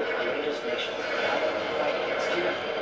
of courageous nations gathered to fight against tyranny.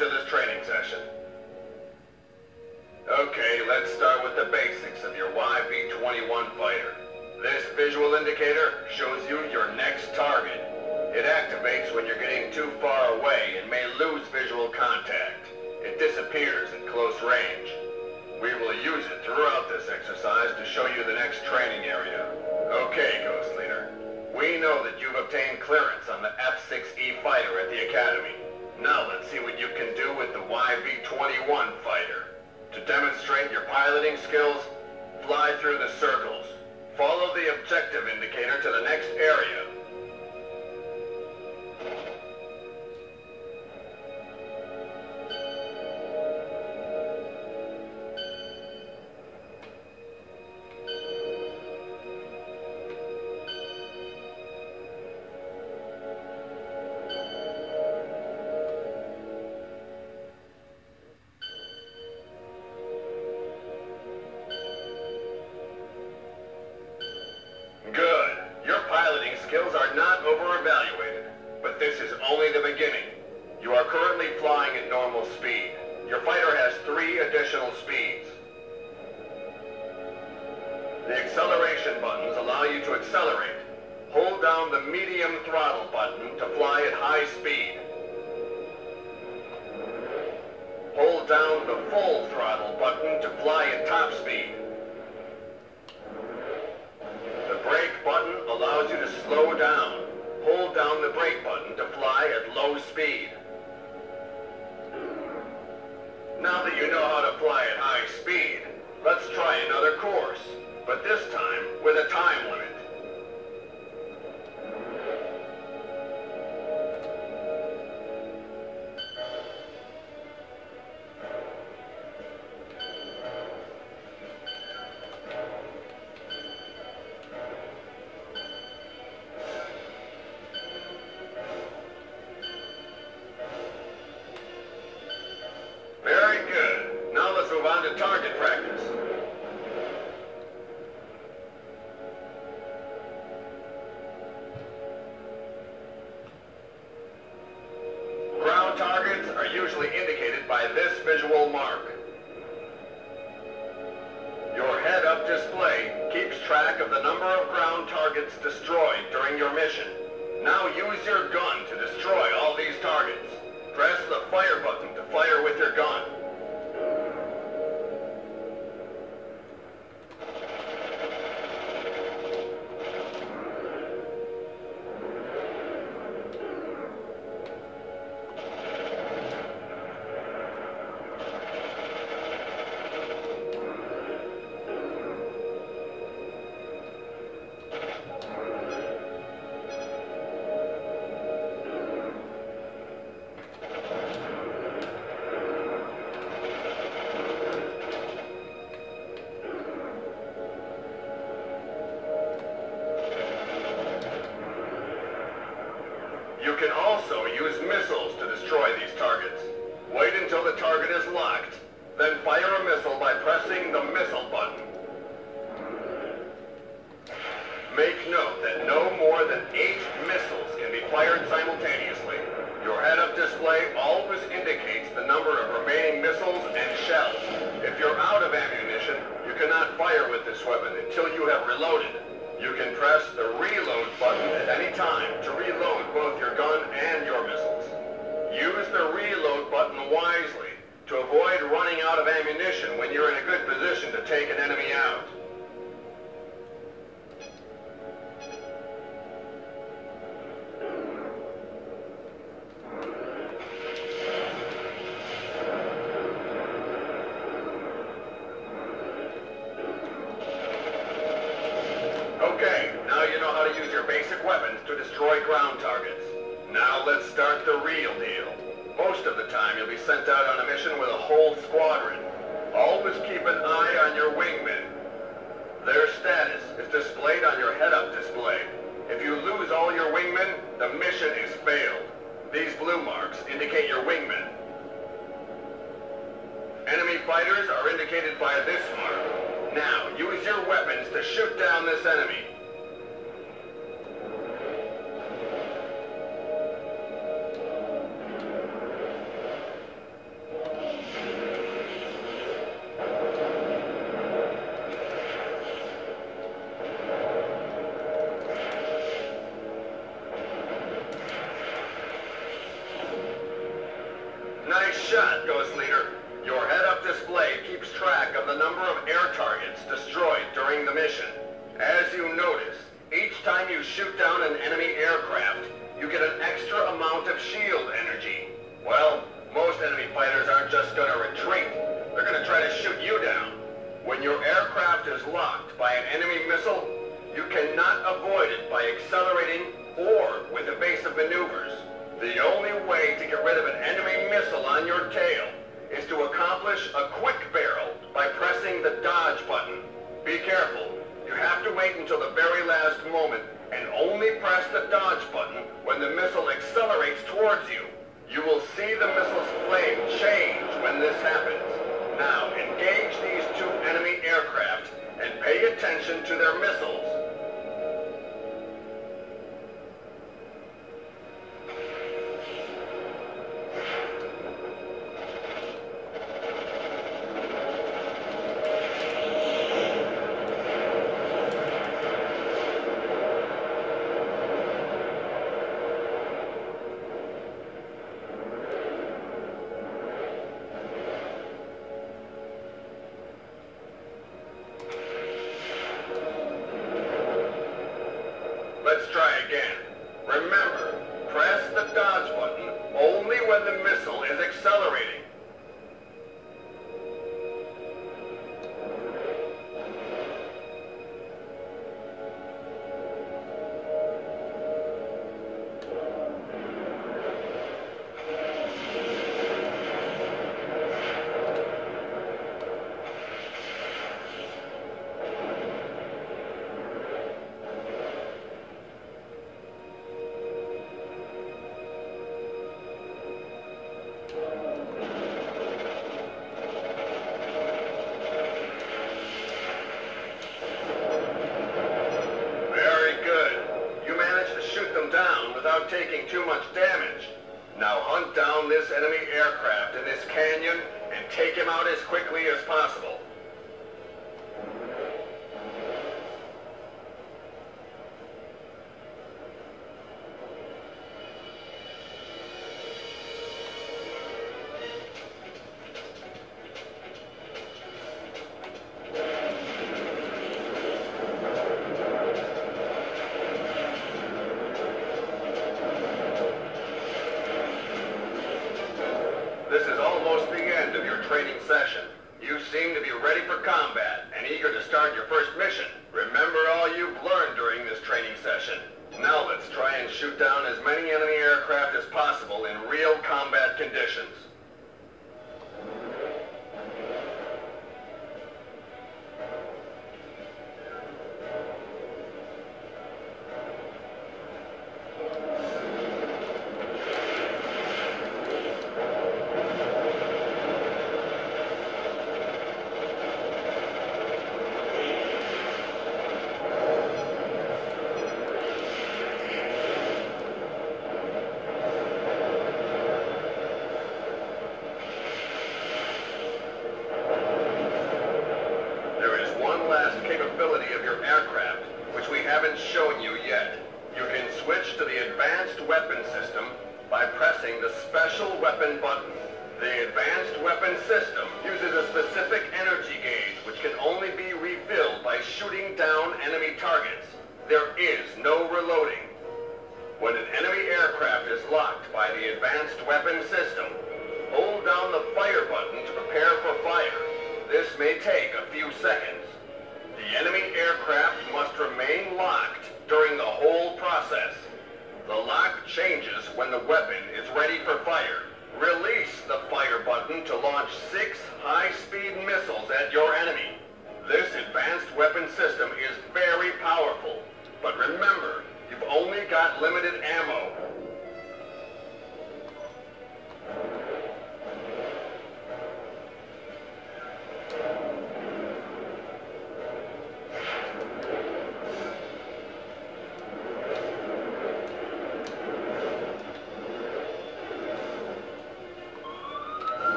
To this training session. Okay, let's start with the basics of your YV-21 fighter. This visual indicator shows you your next target. It activates when you're getting too far away and may lose visual contact. It disappears at close range. We will use it throughout this exercise to show you the next training area. Okay, Ghost Leader. We know that you've obtained clearance on the F-6E fighter at the Academy. Now let's see what you can do with the YV-21 fighter. To demonstrate your piloting skills, fly through the circles. Follow the objective indicator to the next area. Speed. Your fighter has three additional speeds. The acceleration buttons allow you to accelerate. Hold down the medium throttle button to fly at high speed. Hold down the full throttle button to fly at top speed. The brake button Targets are usually indicated by this visual mark. Your head-up display keeps track of the number of ground targets destroyed during your mission. Now use your gun to destroy all these targets. Press the fire button to fire with your gun. Also use missiles to destroy these targets. Wait until the target is locked, then fire a missile by pressing the missile button. Make note that no more than eight missiles can be fired simultaneously. Your head-up display always indicates the number of remaining missiles and shells. If you're out of ammunition, you cannot fire with this weapon until you have reloaded. You can press the reload button at any time to avoid running out of ammunition when you're in a good position to take an enemy out. Is displayed on your head-up display. If you lose all your wingmen, the mission is failed. These blue marks indicate your wingmen. Enemy fighters are indicated by this mark. Now, use your weapons to shoot down this enemy. Down an enemy aircraft, you get an extra amount of shield energy. Well, most enemy fighters aren't just gonna retreat. They're gonna try to shoot you down. When your aircraft is locked by an enemy missile, you cannot avoid it by accelerating or with evasive maneuvers. The only way to get rid of an enemy missile on your tail is to accomplish a quick barrel by pressing the dodge button. Be careful. You have to wait until the very last moment press the dodge button when the missile accelerates towards you. You will see the missile's flame change when this happens. Now, engage these two enemy aircraft and pay attention to their missiles. Again. Remember, aircraft in this canyon and take him out as quickly as possible. Training session. You seem to be ready for combat and eager to start your first mission. Remember all you've learned during this training session. Now let's try and shoot down as many enemy aircraft as possible in real combat conditions. aircraft, which we haven't shown you yet. You can switch to the advanced weapon system by pressing the special weapon button. The advanced weapon system uses a specific energy gauge which can only be refilled by shooting down enemy targets. There is no reloading. When an enemy aircraft is locked by the advanced weapon system, hold down the fire button to prepare for fire. This may take a few seconds. The enemy aircraft must remain locked during the whole process. The lock changes when the weapon is ready for fire. Release the fire button to launch six high-speed missiles at your enemy. This advanced weapon system is very powerful. But remember, you've only got limited ammo.